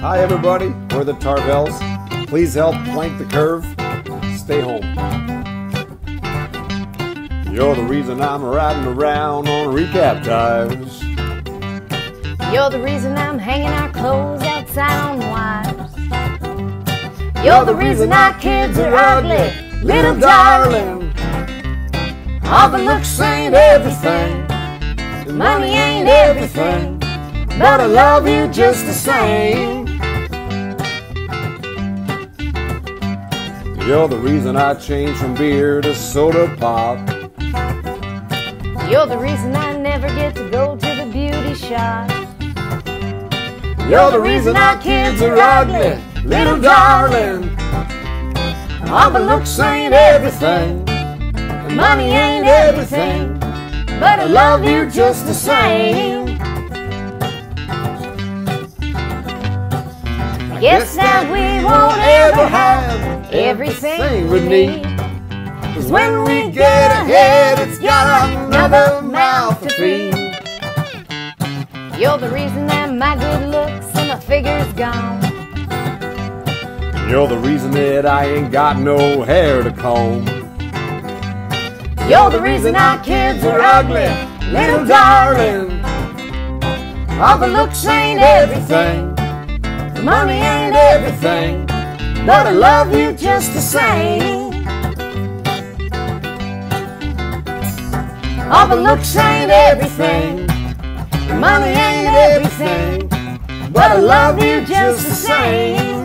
Hi, everybody. We're the Tarvelles. Please help plank the curve. Stay home. You're the reason I'm riding around on recap tires. You're the reason I'm hanging our clothes outside on wires. You're the reason our kids are ugly, little darling. All the looks ain't everything, the money ain't everything, but I love you just the same. You're the reason I changed from beer to soda pop. You're the reason I never get to go to the beauty shop. You're the reason our kids are ugly, little darling. All the looks ain't everything, the money ain't everything, but I love you just the same. I guess that we won't ever have everything we need. Cause when we get ahead, it's got another mouth to feed. You're the reason that my good looks and my figure's gone. You're the reason that I ain't got no hair to comb. You're the reason our kids are ugly, little darling. All the looks ain't everything, the money ain't everything, but I love you just the same. All the looks ain't everything, money ain't everything, but I love you just the same.